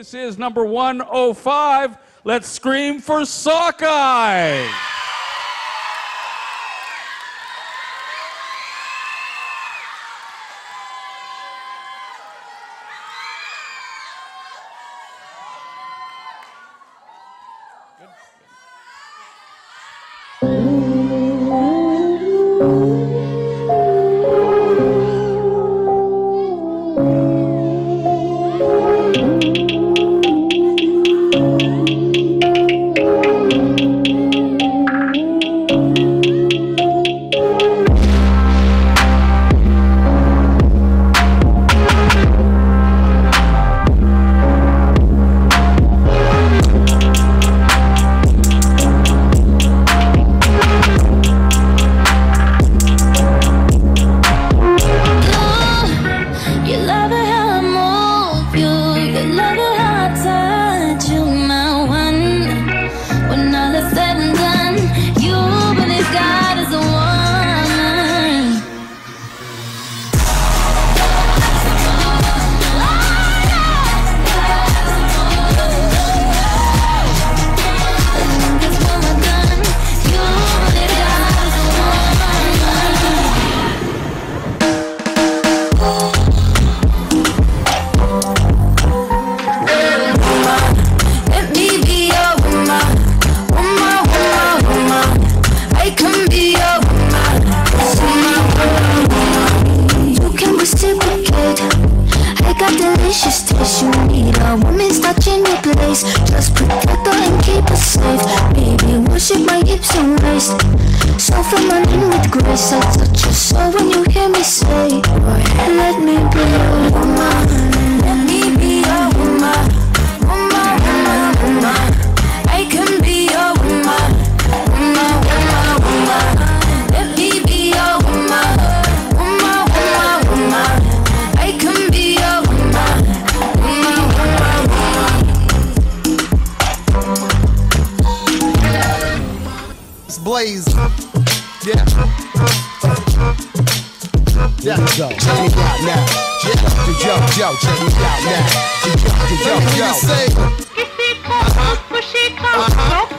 This is number 105. Let's scream for Sockeye. A woman's touch in your place. Just protect her and keep her safe. Baby, worship my hips and waist. So feminine with grace. I touch your soul when you hear me say, Let me be Yeah. Check me out now. Yo, yo, yo, check me out now. Yo, yo, yo, yo. Say, yeah,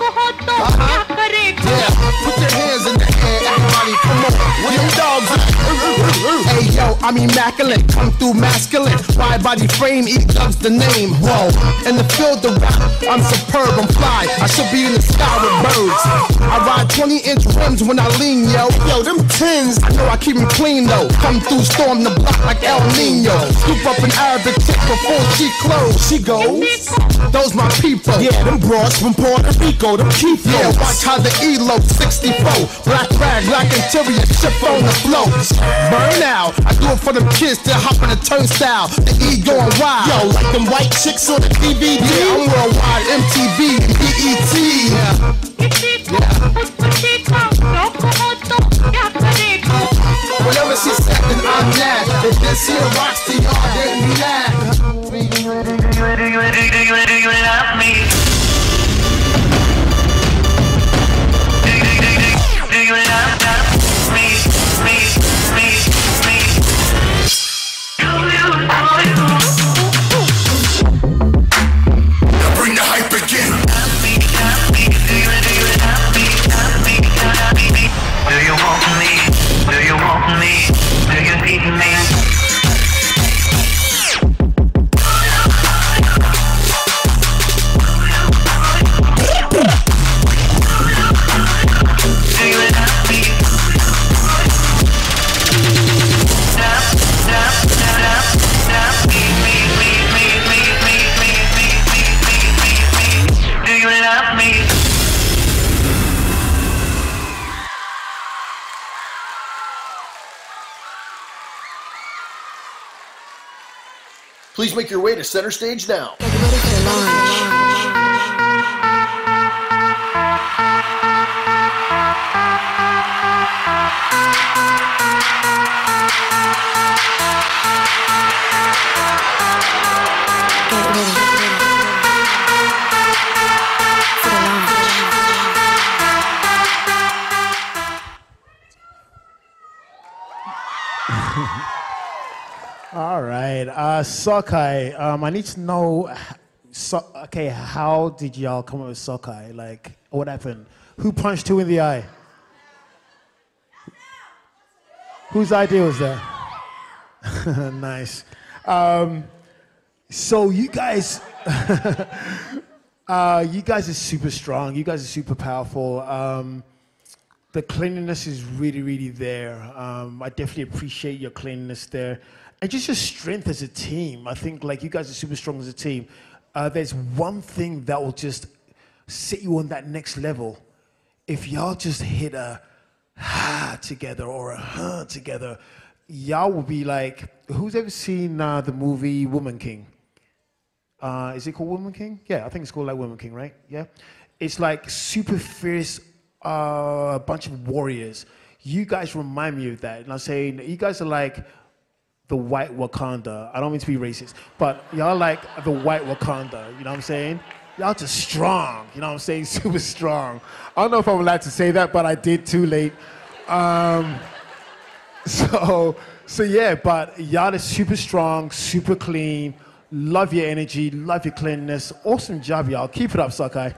I'm immaculate, come through masculine. Wide body frame, eat dogs the name. Whoa, in the field of rap, I'm superb, I'm fly. I should be in the sky with birds. I ride 20 inch rims when I lean, yo. Yo, them tins, I know I keep them clean though. Come through, storm the block like El Nino. Scoop up an Arabic before she close. She goes, those my people. Yeah, them broads from Puerto Rico, them keep Yeah, watch how the ELO 64. Black rag, black interior, ship on the float. Burn out. I do it for them kids that hop in the turnstile. The E going wild. Yo, like them white chicks on the DVD. Yeah, I'm worldwide, MTV, BET. Yeah. Whenever she said that I'm mad, if this here rocks Please make your way to center stage now. All right, uh, Sockeye, um, I need to know so, okay, how did y'all come up with Sockeye? Like, what happened? Who punched who in the eye? Whose idea was that? nice. Um, so you guys, uh, you guys are super strong. You guys are super powerful. Um, the cleanliness is really, really there. Um, I definitely appreciate your cleanliness there, and just your strength as a team. I think like you guys are super strong as a team. Uh, there's one thing that will just set you on that next level. If y'all just hit a ha together or a huh together, y'all will be like, who's ever seen uh, the movie Woman King? Uh, is it called Woman King? Yeah, I think it's called like Woman King, right? Yeah. It's like super fierce, uh, bunch of warriors. You guys remind me of that. And I'm saying, you guys are like the white Wakanda. I don't mean to be racist, but y'all like the white Wakanda. You know what I'm saying? Y'all just strong. You know what I'm saying? Super strong. I don't know if I'm allowed to say that, but I did too late. Um, so, so yeah, but y'all is super strong, super clean. Love your energy, love your cleanliness. Awesome job, y'all. Keep it up, Sockeye.